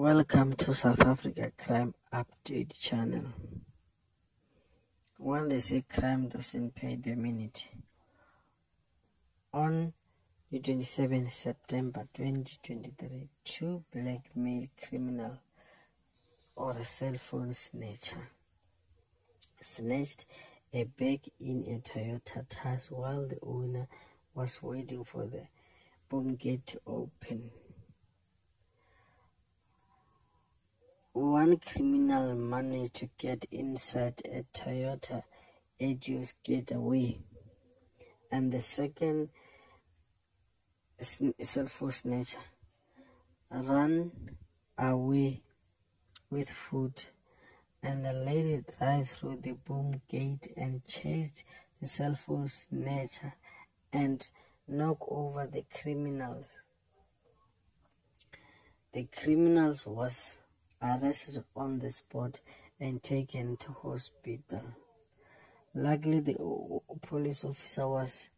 Welcome to South Africa Crime Update channel. When they say crime doesn't pay the minute, on the 27th September 2023, two black male criminal or a cell phone snatcher snatched a bag in a Toyota Tazz while the owner was waiting for the boom gate to open. One criminal managed to get inside a Toyota Aegeus getaway, and the second cell phone snatcher ran away with food, and the lady drive through the boom gate and chased the cell phone snatcher and knock over the criminals. The criminals was arrested on the spot and taken to hospital. Luckily, the police officer was